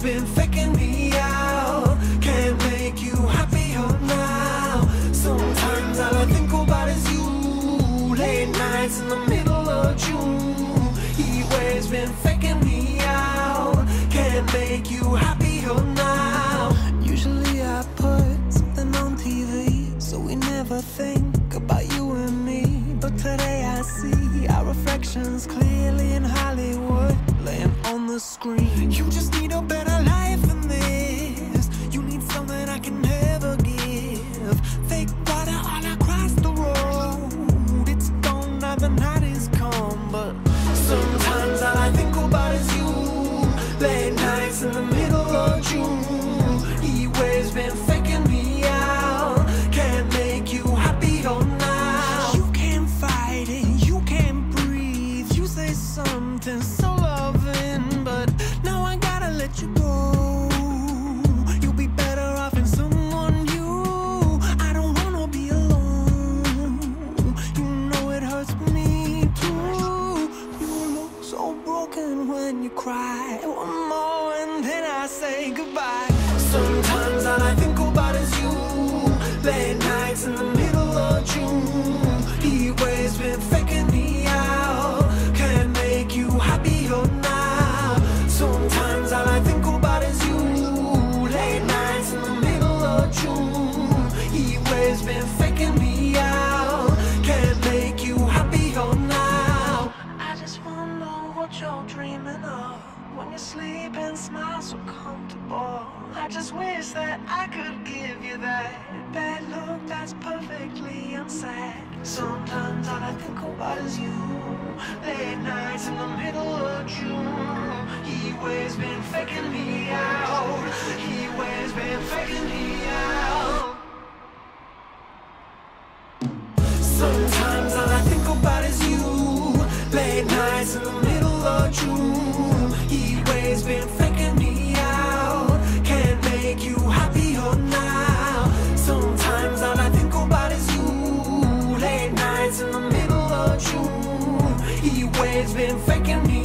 It's been faking me out. Can't make you happier oh, now. Sometimes all I think about is you. Late nights in the middle of June. Heat waves been faking me out. Can't make you happier oh, now. Usually I put something on TV So we never think about you and me. But today I see our reflections clear screen. You just need a better life than this. You need something I can never give. Fake water all across the road. It's gone now the night. goodbye. Sometimes all I think about is you. just wish that I could give you that bad look that's perfectly unsaid. Sometimes all I think about is you. Late nights in the middle of June. He always been faking me out. He always been faking me out. Sometimes all I think about is you. Late nights in the middle of June. He always been faking it's been faking me.